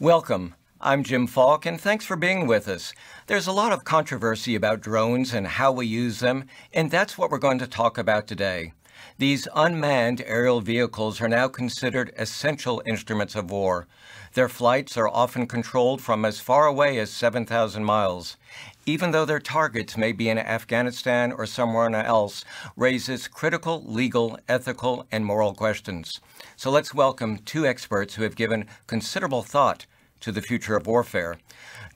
Welcome. I'm Jim Falk, and thanks for being with us. There's a lot of controversy about drones and how we use them, and that's what we're going to talk about today. These unmanned aerial vehicles are now considered essential instruments of war. Their flights are often controlled from as far away as 7,000 miles. Even though their targets may be in Afghanistan or somewhere else, raises critical legal, ethical, and moral questions. So let's welcome two experts who have given considerable thought to the future of warfare.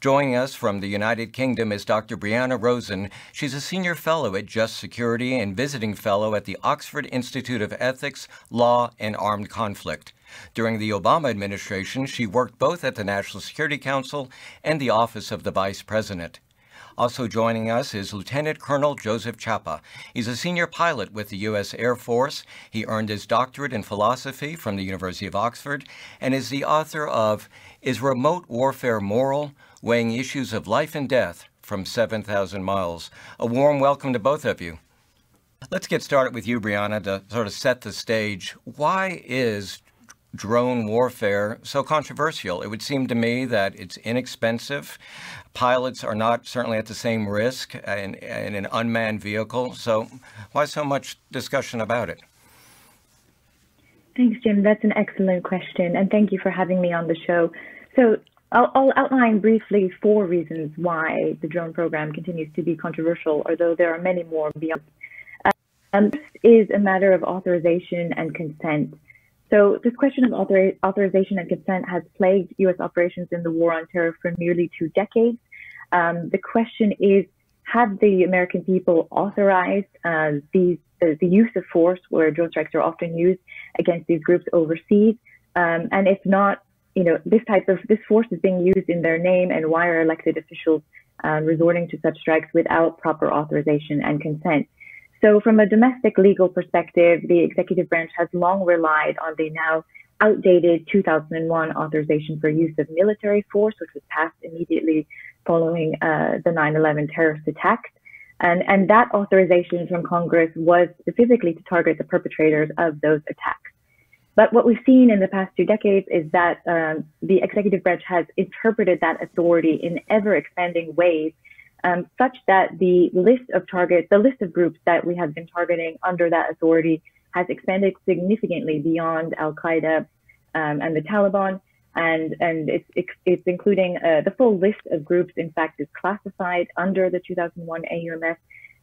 Joining us from the United Kingdom is Dr. Brianna Rosen. She's a senior fellow at Just Security and visiting fellow at the Oxford Institute of Ethics, Law, and Armed Conflict. During the Obama administration, she worked both at the National Security Council and the Office of the Vice President. Also joining us is Lieutenant Colonel Joseph Chapa. He's a senior pilot with the U.S. Air Force. He earned his doctorate in philosophy from the University of Oxford and is the author of Is Remote Warfare Moral? Weighing Issues of Life and Death from 7,000 Miles. A warm welcome to both of you. Let's get started with you, Brianna, to sort of set the stage. Why is drone warfare so controversial? It would seem to me that it's inexpensive. Pilots are not certainly at the same risk in, in an unmanned vehicle. So, why so much discussion about it? Thanks, Jim. That's an excellent question. And thank you for having me on the show. So, I'll, I'll, outline briefly four reasons why the drone program continues to be controversial, although there are many more beyond. Um, this is a matter of authorization and consent. So this question of author authorization and consent has plagued U.S. operations in the war on terror for nearly two decades. Um, the question is, have the American people authorized uh, these, the, the, use of force, where drone strikes are often used against these groups overseas? Um, and if not, you know, this type of this force is being used in their name, and why are elected officials uh, resorting to such strikes without proper authorization and consent? So, from a domestic legal perspective, the executive branch has long relied on the now outdated 2001 authorization for use of military force, which was passed immediately following uh, the 9 11 terrorist attacks. And, and that authorization from Congress was specifically to target the perpetrators of those attacks. But what we've seen in the past two decades is that um, the executive branch has interpreted that authority in ever expanding ways um, such that the list of targets, the list of groups that we have been targeting under that authority has expanded significantly beyond Al Qaeda um, and the Taliban. And, and it's, it's including uh, the full list of groups, in fact, is classified under the 2001 AUMF.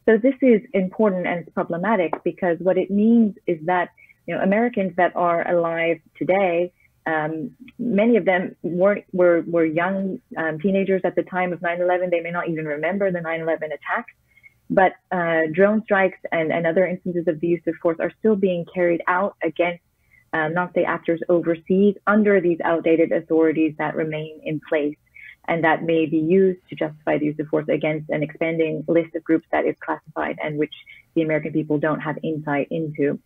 So this is important and it's problematic because what it means is that you know, Americans that are alive today um, many of them weren't, were, were young um, teenagers at the time of 9/11. They may not even remember the 9/11 attacks, but uh, drone strikes and, and other instances of the use of force are still being carried out against uh, non-state actors overseas under these outdated authorities that remain in place and that may be used to justify the use of force against an expanding list of groups that is classified and which the American people don't have insight into.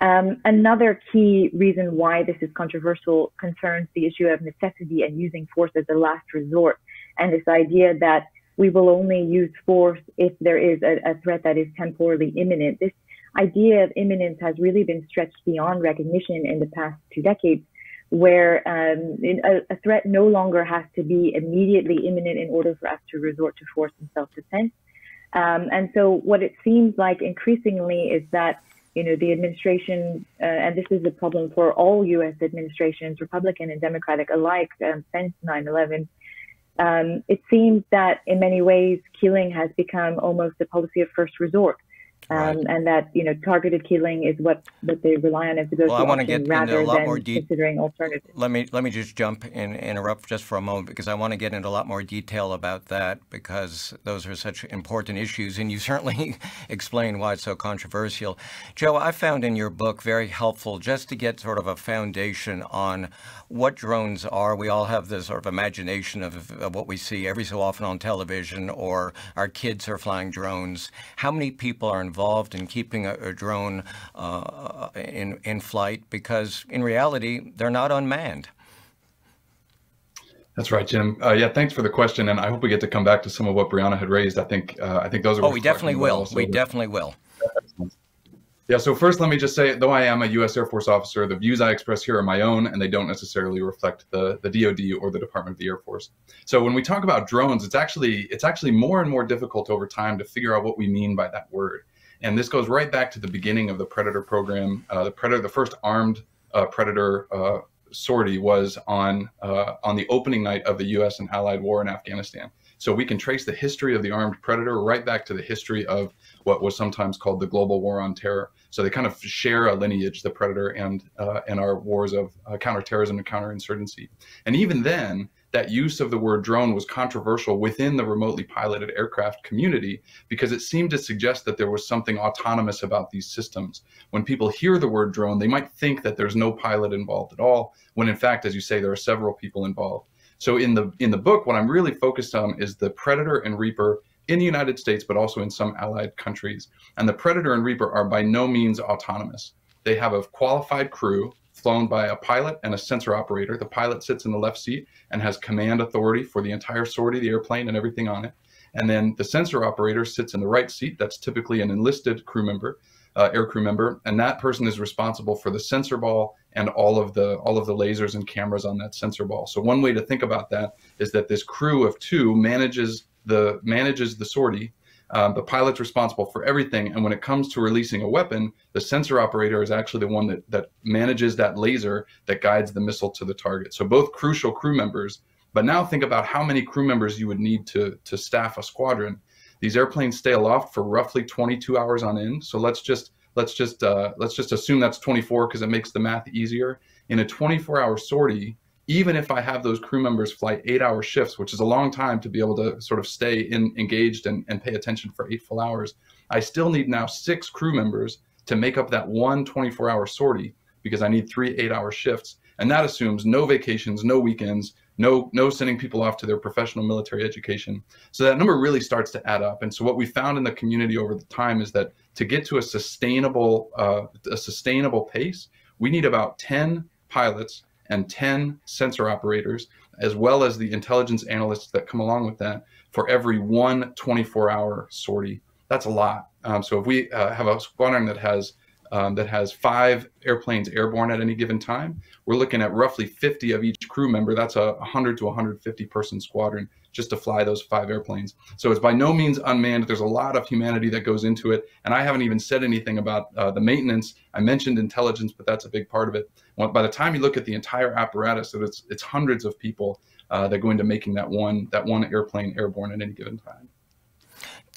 Um, another key reason why this is controversial concerns the issue of necessity and using force as a last resort, and this idea that we will only use force if there is a, a threat that is temporally imminent. This idea of imminence has really been stretched beyond recognition in the past two decades, where um, a, a, threat no longer has to be immediately imminent in order for us to resort to force and self-defense. Um, and so what it seems like increasingly is that you know, the administration, uh, and this is a problem for all U.S. administrations, Republican and Democratic alike, um, since 9/11. Um, it seems that in many ways, killing has become almost a policy of first resort. Um, right. and that you know targeted killing is what, what they rely on as a go-to well, option rather than de- considering alternatives. Let me let me just jump and interrupt just for a moment because I want to get into a lot more detail about that because those are such important issues, and you certainly explain why it's so controversial. Joe, I found in your book very helpful just to get sort of a foundation on what drones are. We all have this sort of imagination of, of what we see every so often on television, or our kids are flying drones. How many people are involved in keeping a, a drone uh, in, in flight? Because in reality, they're not unmanned. That's right, Jim. Uh, yeah, thanks for the question, and I hope we get to come back to some of what Brianna had raised. I think uh, I think those are. Oh, we definitely will. We definitely will. Yeah, so first let me just say, though I am a U.S. Air Force officer, the views I express here are my own, and they don't necessarily reflect the, the DoD or the Department of the Air Force. So when we talk about drones, it's actually it's actually more and more difficult over time to figure out what we mean by that word. And this goes right back to the beginning of the Predator program. Uh, the Predator, the first armed uh, Predator uh, sortie was on uh, on the opening night of the U.S. and Allied war in Afghanistan. So we can trace the history of the armed predator right back to the history of what was sometimes called the global war on terror. So they kind of share a lineage, the predator and uh, and our wars of counterterrorism and counterinsurgency. And even then, that use of the word drone was controversial within the remotely piloted aircraft community because it seemed to suggest that there was something autonomous about these systems. When people hear the word drone, they might think that there's no pilot involved at all, when in fact, as you say, there are several people involved. So in the in the book, what I'm really focused on is the Predator and Reaper in the United States, but also in some allied countries. And the Predator and Reaper are by no means autonomous. They have a qualified crew flown by a pilot and a sensor operator. The pilot sits in the left seat and has command authority for the entire sortie, the airplane, and everything on it. And then the sensor operator sits in the right seat. That's typically an enlisted crew member, uh, air crew member, and that person is responsible for the sensor ball and all of the all of the lasers and cameras on that sensor ball. So one way to think about that is that this crew of two manages the manages the sortie. Um, the pilot's responsible for everything, and when it comes to releasing a weapon, the sensor operator is actually the one that that manages that laser that guides the missile to the target. So both crucial crew members. But now think about how many crew members you would need to to staff a squadron. These airplanes stay aloft for roughly 22 hours on end. So let's just let's just uh, let's just assume that's 24 because it makes the math easier. In a 24-hour sortie, even if I have those crew members fly eight-hour shifts, which is a long time to be able to sort of stay in, engaged and, and pay attention for eight full hours, I still need now six crew members to make up that one 24-hour sortie because I need three eight-hour shifts, and that assumes no vacations, no weekends, no no sending people off to their professional military education. So that number really starts to add up. And so what we found in the community over the time is that to get to a sustainable uh, a sustainable pace, we need about 10 pilots and 10 sensor operators, as well as the intelligence analysts that come along with that for every one 24-hour sortie. That's a lot. Um, so if we uh, have a squadron that has um, that has five airplanes airborne at any given time. We're looking at roughly 50 of each crew member. That's a 100 to 150 person squadron just to fly those five airplanes. So it's by no means unmanned. There's a lot of humanity that goes into it. And I haven't even said anything about uh, the maintenance. I mentioned intelligence, but that's a big part of it. By the time you look at the entire apparatus, it's, it's hundreds of people uh, that go into making that one, that one airplane airborne at any given time.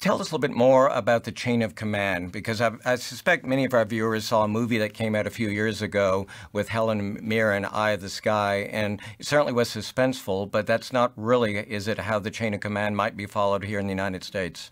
Tell us a little bit more about the chain of command, because I, I, suspect many of our viewers saw a movie that came out a few years ago with Helen Mirren, Eye of the Sky, and it certainly was suspenseful, but that's not really, is it, how the chain of command might be followed here in the United States?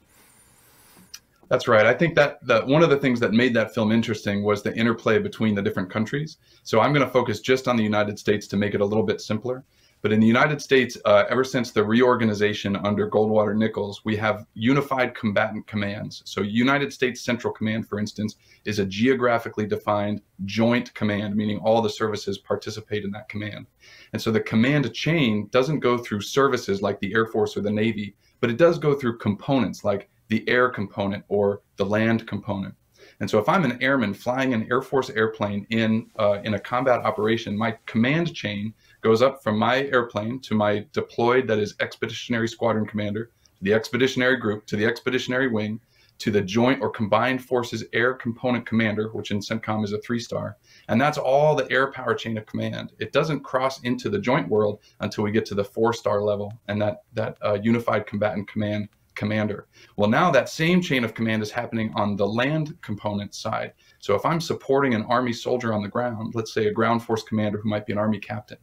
That's right. I think that the, one of the things that made that film interesting was the interplay between the different countries. So I'm going to focus just on the United States to make it a little bit simpler. But in the United States, uh, ever since the reorganization under Goldwater Nichols, we have unified combatant commands. So, United States Central Command, for instance, is a geographically defined joint command, meaning all the services participate in that command. And so the command chain doesn't go through services like the Air Force or the Navy, but it does go through components like the air component or the land component. And so if I'm an airman flying an Air Force airplane in, uh, in a combat operation, my command chain goes up from my airplane to my deployed, that is expeditionary squadron commander, to the expeditionary group, to the expeditionary wing, to the joint or combined forces air component commander, which in CENTCOM is a three star. And that's all the air power chain of command. It doesn't cross into the joint world until we get to the four star level and that, that uh, unified combatant command commander. Well, now that same chain of command is happening on the land component side. So if I'm supporting an Army soldier on the ground, let's say a ground force commander who might be an Army captain,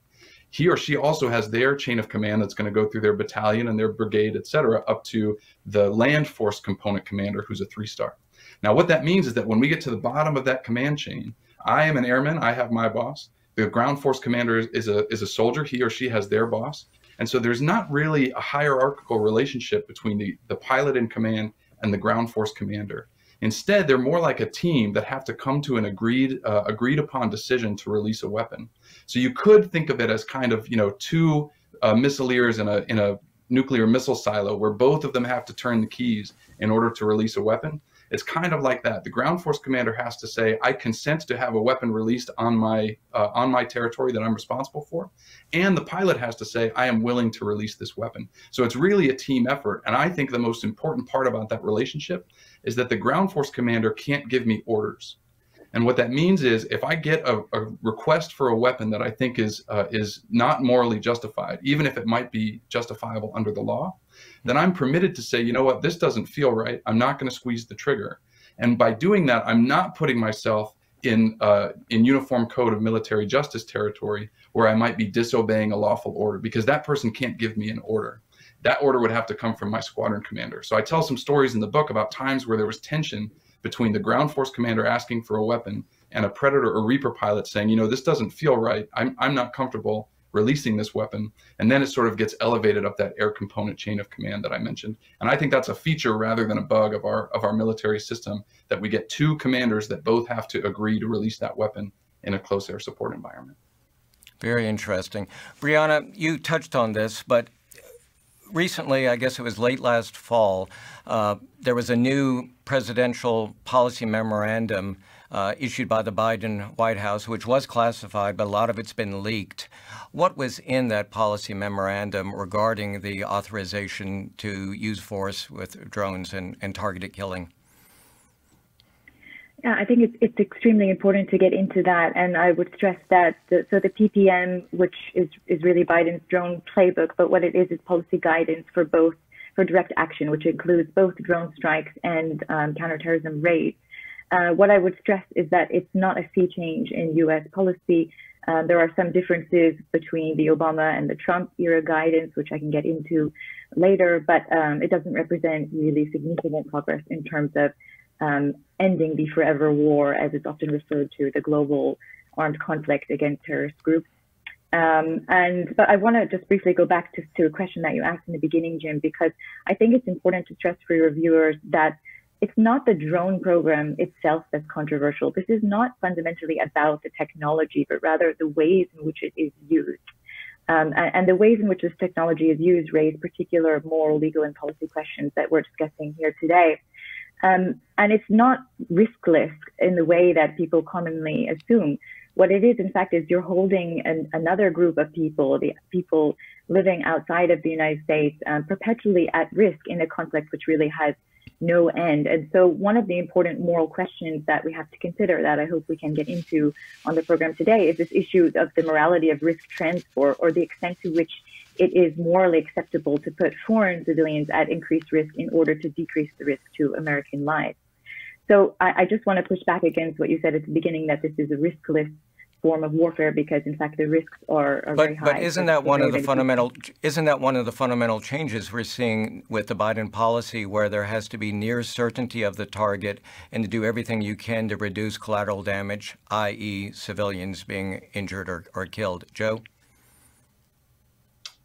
he or she also has their chain of command that's going to go through their battalion and their brigade, et cetera, up to the land force component commander, who's a three star. Now, what that means is that when we get to the bottom of that command chain, I am an airman, I have my boss. The ground force commander is a, is a soldier, he or she has their boss. And so there's not really a hierarchical relationship between the, the pilot in command and the ground force commander. Instead, they're more like a team that have to come to an agreed uh, agreed upon decision to release a weapon. So you could think of it as kind of you know two uh, missileers in a in a nuclear missile silo where both of them have to turn the keys in order to release a weapon. It's kind of like that. The ground force commander has to say, "I consent to have a weapon released on my uh, on my territory that I'm responsible for," and the pilot has to say, "I am willing to release this weapon." So it's really a team effort. And I think the most important part about that relationship is that the ground force commander can't give me orders. And what that means is, if I get a, a request for a weapon that I think is uh, is not morally justified, even if it might be justifiable under the law, then I'm permitted to say, you know what, this doesn't feel right. I'm not going to squeeze the trigger. And by doing that, I'm not putting myself in uh, in uniform code of military justice territory where I might be disobeying a lawful order because that person can't give me an order. That order would have to come from my squadron commander. So I tell some stories in the book about times where there was tension between the ground force commander asking for a weapon and a predator or reaper pilot saying, you know, this doesn't feel right. I'm, I'm not comfortable releasing this weapon. And then it sort of gets elevated up that air component chain of command that I mentioned. And I think that's a feature rather than a bug of our of our military system that we get two commanders that both have to agree to release that weapon in a close air support environment. Very interesting. Brianna, you touched on this, but recently, I guess it was late last fall, uh, there was a new presidential policy memorandum uh, issued by the Biden White House, which was classified, but a lot of it's been leaked. What was in that policy memorandum regarding the authorization to use force with drones and, and targeted killing? Yeah, I think it's, it's extremely important to get into that. And I would stress that the, so the PPM, which is, is really Biden's drone playbook, but what it is is policy guidance for both for direct action, which includes both drone strikes and um, counterterrorism raids. Uh, what I would stress is that it's not a sea change in U.S. policy. Um, there are some differences between the Obama and the Trump era guidance, which I can get into later, but um, it doesn't represent really significant progress in terms of um, ending the forever war, as it's often referred to, the global armed conflict against terrorist groups. Um, and but I want to just briefly go back to, to a question that you asked in the beginning, Jim, because I think it's important to stress for your viewers that it's not the drone program itself that's controversial. This is not fundamentally about the technology, but rather the ways in which it is used. Um, and, and, the ways in which this technology is used raise particular moral, legal, and policy questions that we're discussing here today. Um, and it's not riskless in the way that people commonly assume. What it is, in fact, is you're holding an, another group of people, the people living outside of the United States, um, perpetually at risk in a conflict which really has no end. And so, one of the important moral questions that we have to consider that I hope we can get into on the program today is this issue of the morality of risk transfer or the extent to which it is morally acceptable to put foreign civilians at increased risk in order to decrease the risk to American lives. So I, I just want to push back against what you said at the beginning that this is a riskless form of warfare because in fact the risks are, are but, very high. But isn't that one of the fundamental isn't that one of the fundamental changes we're seeing with the Biden policy where there has to be near certainty of the target and to do everything you can to reduce collateral damage, i.e. civilians being injured or, or killed. Joe?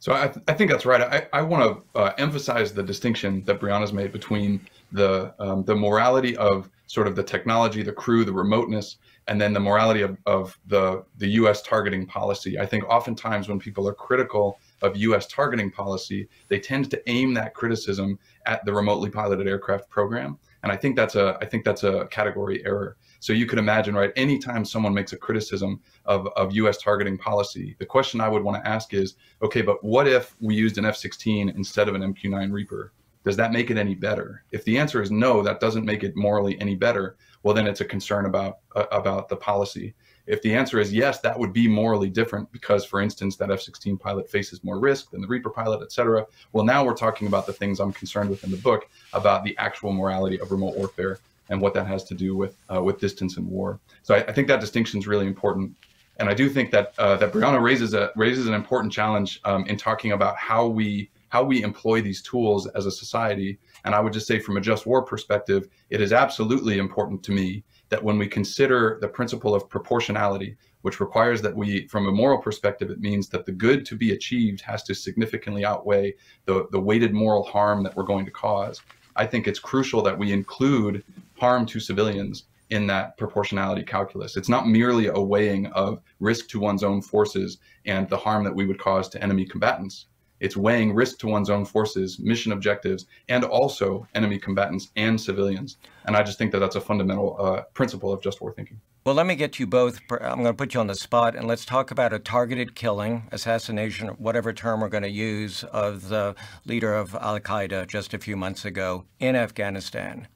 So I, th- I think that's right. I, I want to uh, emphasize the distinction that Brianna's made between the um, the morality of sort of the technology, the crew, the remoteness, and then the morality of, of the the U.S. targeting policy. I think oftentimes when people are critical of U.S. targeting policy, they tend to aim that criticism at the remotely piloted aircraft program, and I think that's a I think that's a category error. So you could imagine, right, anytime someone makes a criticism of, of US targeting policy, the question I would want to ask is, okay, but what if we used an F 16 instead of an MQ 9 Reaper? Does that make it any better? If the answer is no, that doesn't make it morally any better, well, then it's a concern about, uh, about the policy. If the answer is yes, that would be morally different because, for instance, that F 16 pilot faces more risk than the Reaper pilot, et cetera. Well, now we're talking about the things I'm concerned with in the book about the actual morality of remote warfare and what that has to do with uh, with distance and war. So I, I, think that distinction is really important, and I do think that uh, that Brianna raises a raises an important challenge um, in talking about how we how we employ these tools as a society. And I would just say, from a just war perspective, it is absolutely important to me that when we consider the principle of proportionality, which requires that we, from a moral perspective, it means that the good to be achieved has to significantly outweigh the, the weighted moral harm that we're going to cause. I think it's crucial that we include harm to civilians in that proportionality calculus. It's not merely a weighing of risk to one's own forces and the harm that we would cause to enemy combatants. It's weighing risk to one's own forces, mission objectives, and also enemy combatants and civilians. And I just think that that's a fundamental uh, principle of just war thinking. Well, let me get you both. I'm going to put you on the spot and let's talk about a targeted killing, assassination, whatever term we're going to use, of the leader of Al Qaeda just a few months ago in Afghanistan.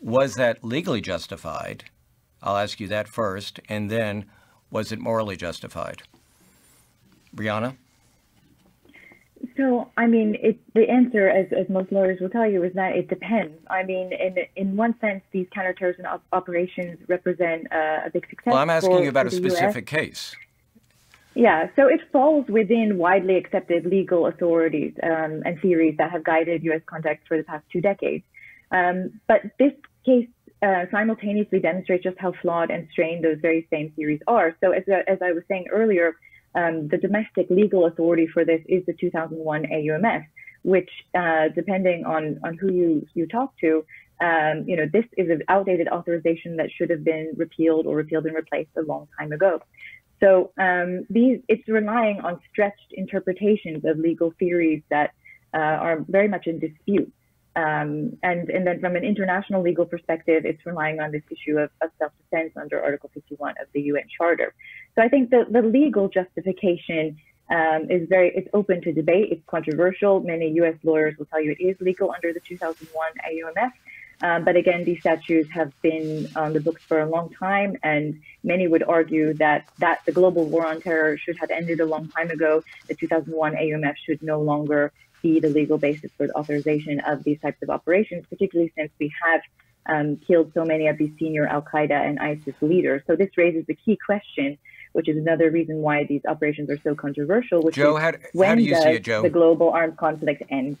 Was that legally justified? I'll ask you that first. And then, was it morally justified? Brianna? So, I mean, it, the answer, as, as most lawyers will tell you, is that it depends. I mean, in in one sense, these counterterrorism op- operations represent uh, a big success. Well, I'm asking for, you about a specific US. case. Yeah, so it falls within widely accepted legal authorities um, and theories that have guided U.S. conduct for the past two decades. Um, but this case uh, simultaneously demonstrates just how flawed and strained those very same theories are. So, as, as I was saying earlier, um, the domestic legal authority for this is the 2001 AUMF, which, uh, depending on, on who you, you talk to, um, you know, this is an outdated authorization that should have been repealed or repealed and replaced a long time ago. So um, these, it's relying on stretched interpretations of legal theories that uh, are very much in dispute. Um, and, and then from an international legal perspective, it's relying on this issue of, of self-defense under Article 51 of the UN Charter. So I think the, the legal justification um, is very, it's open to debate. It's controversial. Many U.S. lawyers will tell you it is legal under the 2001 AUMF. Um, but again, these statutes have been on the books for a long time, and many would argue that, that the global war on terror should have ended a long time ago. The 2001 AUMF should no longer be the legal basis for the authorization of these types of operations, particularly since we have um, killed so many of these senior Al Qaeda and ISIS leaders. So this raises the key question, which is another reason why these operations are so controversial. Which Joe, is how, when how do you does see it, Joe? the global armed conflict end?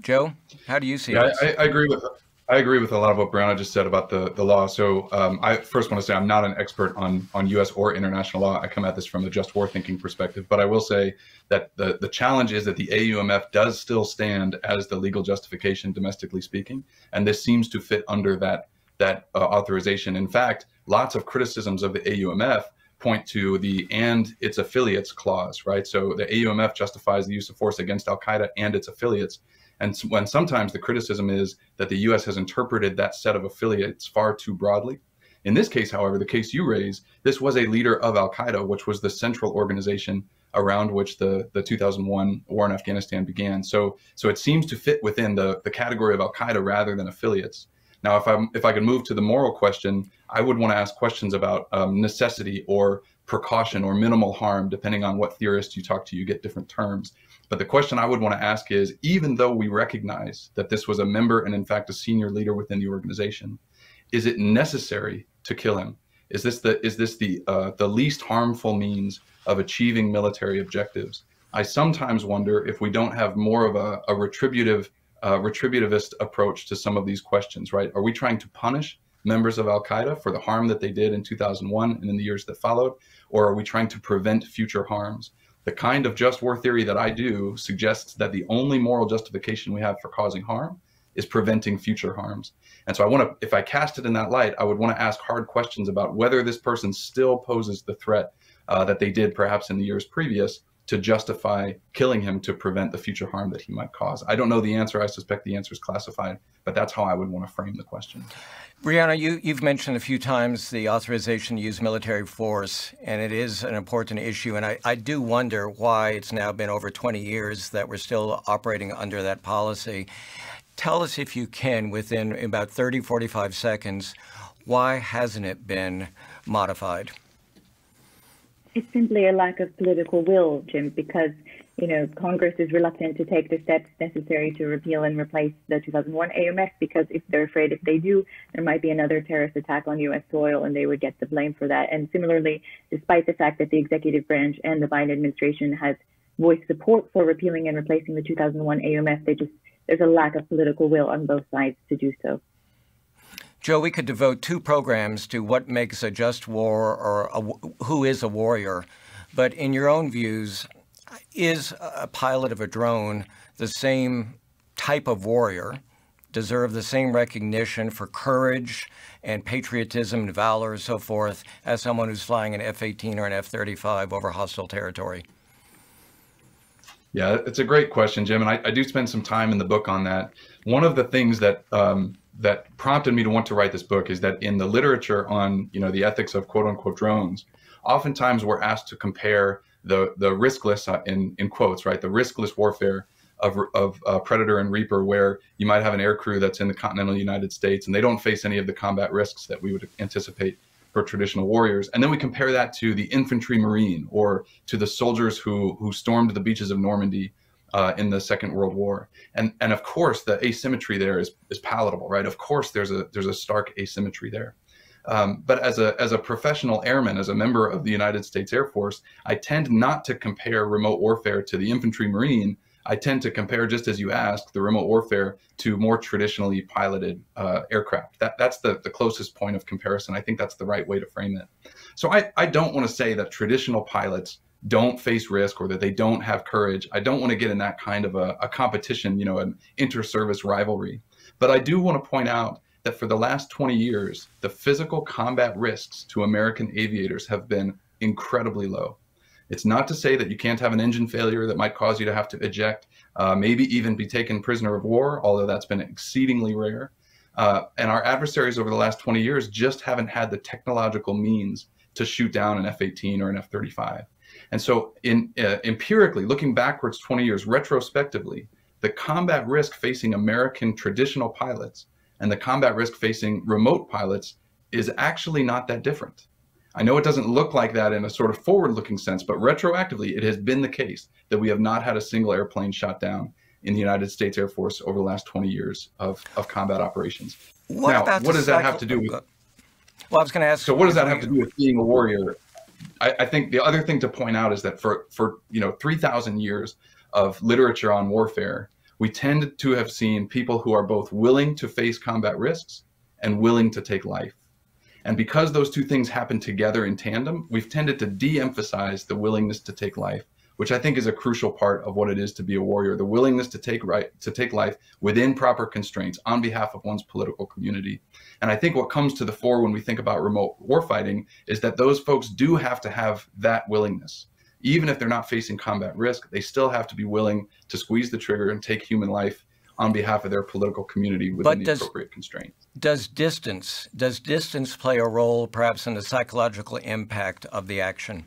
Joe, how do you see Yeah, it? I, I agree with I agree with a lot of what Brianna just said about the, the law. So um, I first want to say I'm not an expert on on U.S. or international law. I come at this from a just war thinking perspective. But I will say that the the challenge is that the AUMF does still stand as the legal justification domestically speaking, and this seems to fit under that that uh, authorization. In fact, lots of criticisms of the AUMF point to the and its affiliates clause, right? So the AUMF justifies the use of force against Al Qaeda and its affiliates. And when sometimes the criticism is that the US has interpreted that set of affiliates far too broadly. In this case, however, the case you raise, this was a leader of Al Qaeda, which was the central organization around which the, the 2001 war in Afghanistan began. So, so it seems to fit within the, the category of Al Qaeda rather than affiliates. Now, if I if I could move to the moral question, I would want to ask questions about um, necessity or precaution or minimal harm, depending on what theorist you talk to. You get different terms. But the question I would want to ask is even though we recognize that this was a member and, in fact, a senior leader within the organization, is it necessary to kill him? Is this the, is this the, uh, the least harmful means of achieving military objectives? I sometimes wonder if we don't have more of a, a retributive, uh, retributivist approach to some of these questions, right? Are we trying to punish members of Al Qaeda for the harm that they did in 2001 and in the years that followed? Or are we trying to prevent future harms? The kind of just war theory that I do suggests that the only moral justification we have for causing harm is preventing future harms. And so I want to, if I cast it in that light, I would want to ask hard questions about whether this person still poses the threat uh, that they did perhaps in the years previous to justify killing him to prevent the future harm that he might cause. I don't know the answer. I suspect the answer is classified, but that's how I would want to frame the question. Brianna, you, you've mentioned a few times the authorization to use military force, and it is an important issue. And I, I do wonder why it's now been over 20 years that we're still operating under that policy. Tell us, if you can, within about 30, 45 seconds, why hasn't it been modified? It's simply a lack of political will, Jim, because you know, Congress is reluctant to take the steps necessary to repeal and replace the 2001 AUMF because if they're afraid if they do, there might be another terrorist attack on U.S. soil and they would get the blame for that. And similarly, despite the fact that the executive branch and the Biden administration has voiced support for repealing and replacing the 2001 AUMF, they just there's a lack of political will on both sides to do so. Joe, we could devote two programs to what makes a just war or a, who is a warrior. But in your own views, is a pilot of a drone the same type of warrior, deserve the same recognition for courage and patriotism and valor and so forth as someone who's flying an F 18 or an F 35 over hostile territory? Yeah, it's a great question, Jim, and I, I, do spend some time in the book on that. One of the things that um, that prompted me to want to write this book is that in the literature on you know the ethics of quote unquote drones, oftentimes we're asked to compare the the riskless uh, in in quotes right the riskless warfare of, of uh, predator and reaper where you might have an air crew that's in the continental united states and they don't face any of the combat risks that we would anticipate for traditional warriors. And then we compare that to the infantry marine or to the soldiers who, who stormed the beaches of Normandy uh, in the Second World War. And, and of course, the asymmetry there is, is palatable, right? Of course, there's a, there's a stark asymmetry there. Um, but as a, as a professional airman, as a member of the United States Air Force, I tend not to compare remote warfare to the infantry marine I tend to compare, just as you asked, the remote warfare to more traditionally piloted uh, aircraft. That, that's the, the closest point of comparison. I think that's the right way to frame it. So I, I don't want to say that traditional pilots don't face risk or that they don't have courage. I don't want to get in that kind of a, a competition, you know, an inter-service rivalry. But I do want to point out that for the last 20 years, the physical combat risks to American aviators have been incredibly low. It's not to say that you can't have an engine failure that might cause you to have to eject, uh, maybe even be taken prisoner of war, although that's been exceedingly rare. Uh, and our adversaries over the last 20 years just haven't had the technological means to shoot down an F 18 or an F 35. And so, in, uh, empirically, looking backwards 20 years retrospectively, the combat risk facing American traditional pilots and the combat risk facing remote pilots is actually not that different. I know it doesn't look like that in a sort of forward looking sense, but retroactively, it has been the case that we have not had a single airplane shot down in the United States Air Force over the last 20 years of, of combat operations. What now, what does that have to do with? Well, I was going to ask. So, what does that have to do with being a warrior? I, I think the other thing to point out is that for for you know 3,000 years of literature on warfare, we tend to have seen people who are both willing to face combat risks and willing to take life. And because those two things happen together in tandem, we've tended to de emphasize the willingness to take life, which I think is a crucial part of what it is to be a warrior the willingness to take, right, to take life within proper constraints on behalf of one's political community. And I think what comes to the fore when we think about remote warfighting is that those folks do have to have that willingness. Even if they're not facing combat risk, they still have to be willing to squeeze the trigger and take human life on behalf of their political community within but the does, appropriate constraints. Does distance does distance play a role, perhaps, in the psychological impact of the action?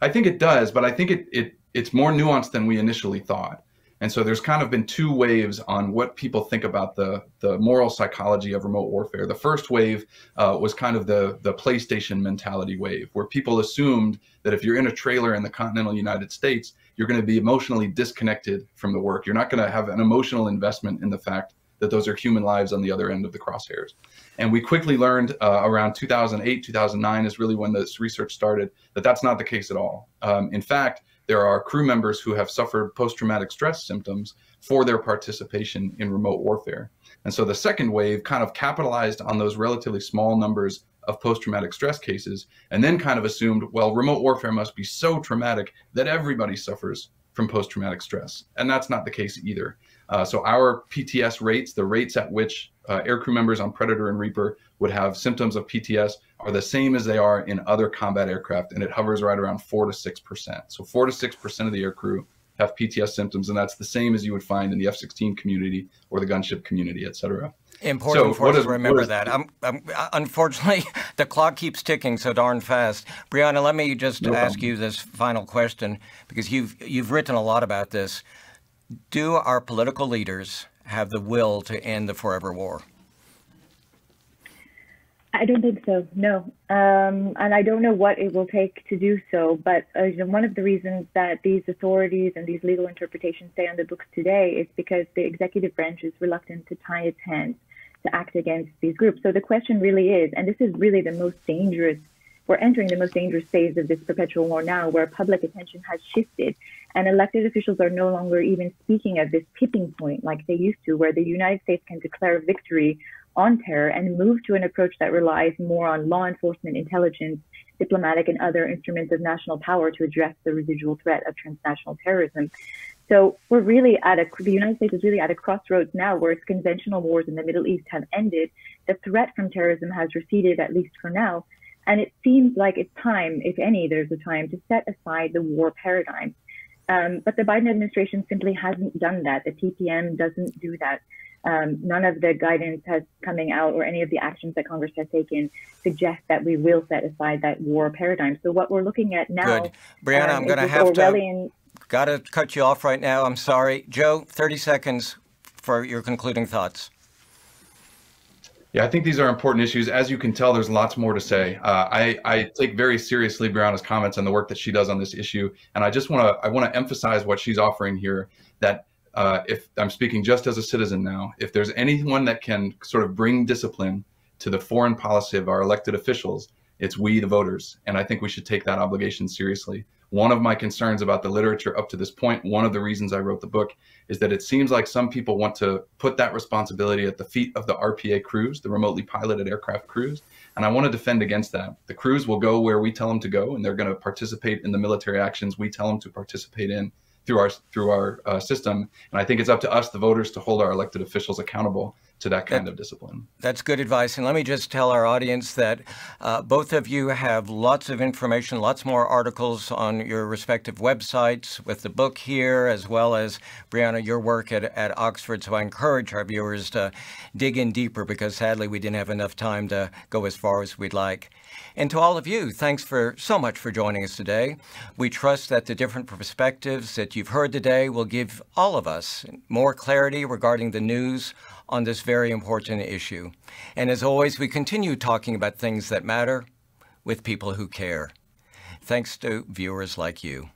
I think it does, but I think it, it it's more nuanced than we initially thought. And so there's kind of been two waves on what people think about the, the moral psychology of remote warfare. The first wave uh, was kind of the, the PlayStation mentality wave, where people assumed that if you're in a trailer in the continental United States, you're going to be emotionally disconnected from the work. You're not going to have an emotional investment in the fact that those are human lives on the other end of the crosshairs. And we quickly learned uh, around 2008, 2009 is really when this research started that that's not the case at all. Um, in fact, there are crew members who have suffered post traumatic stress symptoms for their participation in remote warfare. And so the second wave kind of capitalized on those relatively small numbers of post traumatic stress cases and then kind of assumed, well, remote warfare must be so traumatic that everybody suffers from post traumatic stress. And that's not the case either. Uh, so our PTS rates, the rates at which uh, aircrew members on Predator and Reaper would have symptoms of PTS, are the same as they are in other combat aircraft, and it hovers right around four to six percent. So four to six percent of the aircrew have PTS symptoms, and that's the same as you would find in the F-16 community or the gunship community, et cetera. Important so for us to remember is, that. I'm, I'm, unfortunately, the clock keeps ticking so darn fast. Brianna, let me just no ask problem. you this final question because you've you've written a lot about this. Do our political leaders have the will to end the forever war? I don't think so. No, um, and I don't know what it will take to do so. But uh, you know, one of the reasons that these authorities and these legal interpretations stay on the books today is because the executive branch is reluctant to tie its hands to act against these groups. So the question really is, and this is really the most dangerous. We're entering the most dangerous phase of this perpetual war now, where public attention has shifted, and elected officials are no longer even speaking of this tipping point like they used to, where the United States can declare victory on terror and move to an approach that relies more on law enforcement, intelligence, diplomatic, and other instruments of national power to address the residual threat of transnational terrorism. So we're really at a, the United States is really at a crossroads now where its conventional wars in the Middle East have ended. The threat from terrorism has receded, at least for now. And it seems like it's time, if any, there's a time to set aside the war paradigm Um, but the Biden administration simply hasn't done that. The PPM doesn't do that. Um, none of the guidance has coming out or any of the actions that Congress has taken suggest that we will set aside that war paradigm. So what we're looking at now, Good. Brianna, um, I'm going to have Orwellian- to got to cut you off right now. I'm sorry, Joe. 30 seconds for your concluding thoughts. Yeah, I think these are important issues. As you can tell, there's lots more to say. Uh, I, I take very seriously Brianna's comments and the work that she does on this issue, and I just want to I want to emphasize what she's offering here. That uh, if I'm speaking just as a citizen now, if there's anyone that can sort of bring discipline to the foreign policy of our elected officials, it's we, the voters, and I think we should take that obligation seriously. One of my concerns about the literature up to this point, one of the reasons I wrote the book, is that it seems like some people want to put that responsibility at the feet of the RPA crews, the remotely piloted aircraft crews. And I want to defend against that. The crews will go where we tell them to go, and they're going to participate in the military actions we tell them to participate in through our through our uh, system. And I think it's up to us, the voters, to hold our elected officials accountable to that kind that, of discipline. That's good advice. And let me just tell our audience that uh, both of you have lots of information, lots more articles on your respective websites with the book here, as well as, Brianna, your work at, at Oxford. So I encourage our viewers to dig in deeper because sadly we didn't have enough time to go as far as we'd like. And to all of you, thanks for so much for joining us today. We trust that the different perspectives that you've heard today will give all of us more clarity regarding the news on this very important issue. And as always, we continue talking about things that matter with people who care. Thanks to viewers like you.